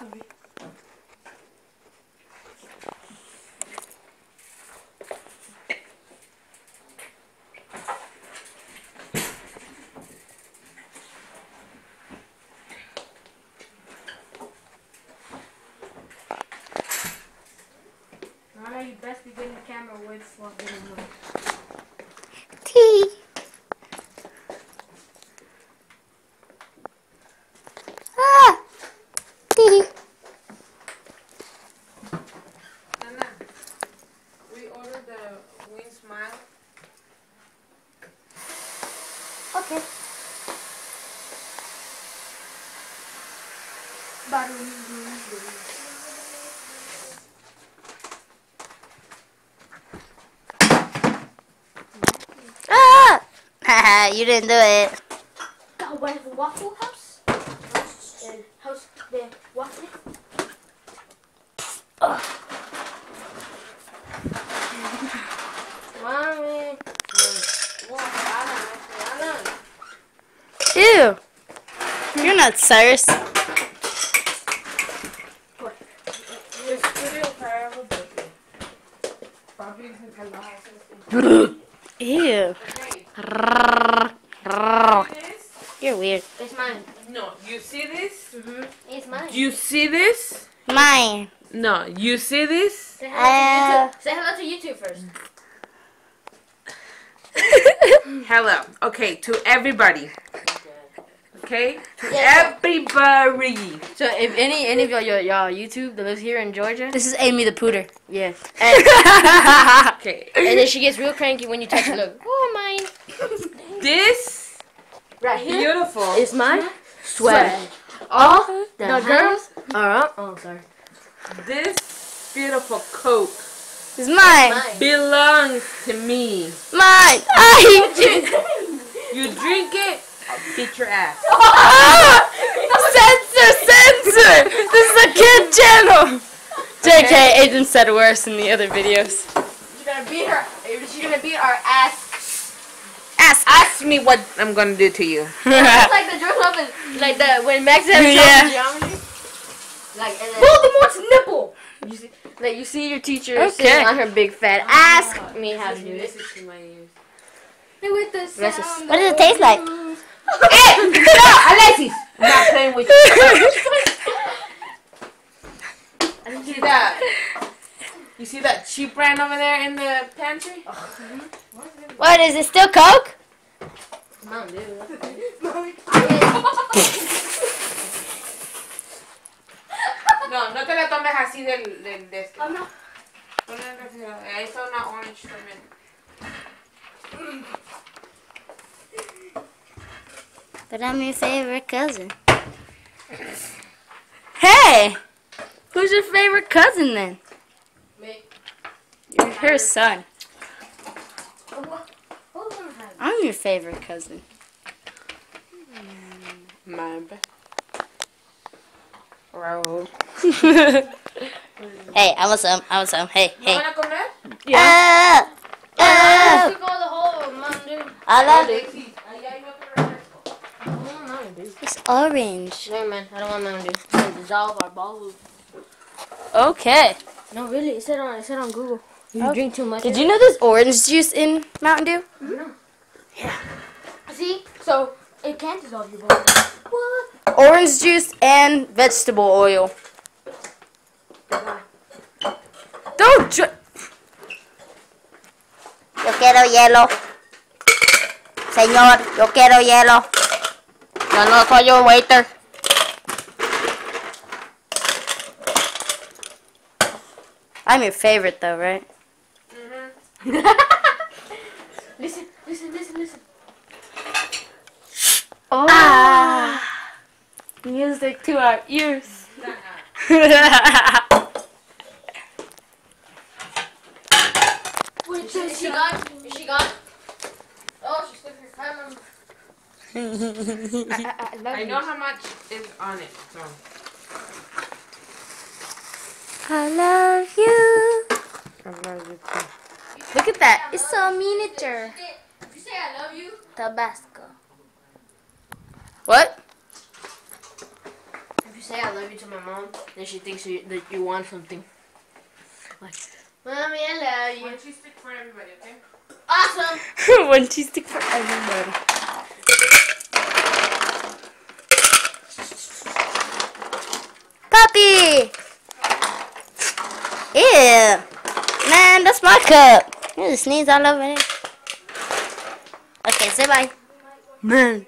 Nana, you best be getting the camera away before I get there. Tea. Ah. Tea. Nana, we ordered the wing smile. Okay. Ah! Haha, you didn't do it. Got one of the Waffle House. And house the waffle. Ew. You're not Cyrus. Ew. You're weird. It's mine. No, you see this? It's mine. You see this? Mine. No, you see this? Say hello, Uh, to YouTube. Say hello to YouTube first. Hello. Okay, to everybody. Okay? To Yeah. everybody. So if any any of y'all y'all, y'all YouTube that lives here in Georgia, this is Amy the Pooter. yeah, and, Okay. and then she gets real cranky when you touch her. Look, oh mine, This right here, beautiful. Is mine. Swag. All the, The girls are up. Oh, sorry. This beautiful coat This is mine. Mine. belongs to me. Mine. I. You drink it, I'll beat your ass. Ah! Censor, censor. This is a kid channel. JK, Aiden said worse in the other videos. She's gonna beat her. She's gonna beat our ass. Ask. Ask me what I'm gonna do to you. It's like the joke of it, like the when Max had Yeah. geometry. Like and then, Voldemort's nipple. you see, like you see your teacher Okay. sitting on her big fat. Ask me how to do this. This is to my ears. With the sound What does it taste like? Hey! No, Alexis! I'm not playing with you. You see that? You see that cheap brand over there in the pantry? What is it? Still Coke? Mountain Dew. No, no te la tomes así del, del de este. Oh, no. Ponle en el refrigerador. Ahí está una orange también. But I'm your favorite cousin. Hey! Who's your favorite cousin then? Me. You're her son. What? Hold on, honey. I'm your favorite cousin. My bad. Raúl. hey, I want some. I want some. Hey, ¿No hey. van a comer? Ah! Ah! Took all the whole Mountain Dew. I love Dew. It's orange. No man, I don't want Mountain Dew. It's gonna dissolve our balls. Okay. No, really, it said on it said on Google. You Oh. drink too much. Did you know there's orange juice in Mountain Dew? Yeah. See? So, it can't dissolve your body. What? Orange juice and vegetable oil. Don't drink. Yo quiero hielo. Señor, yo quiero hielo. Yo no soy un waiter. I'm your favorite though, right? Listen, listen, listen, listen. Oh. Ah. Music to our ears. Wait, is she gone? Is she gone? Oh, she stuck her camera. I, I, I, I know how much is on it, so. I love you. I love you too. Look at that. It's so miniature. Did you say I love you? Tabasco. What? If you say I love you to my mom, then she thinks you, that you want something. Like, Mommy, I love you. One cheese stick for everybody, okay? Awesome! One cheese stick for everybody. Yeah! Man, that's my cup. You sneeze all over it. Okay, say bye. Man.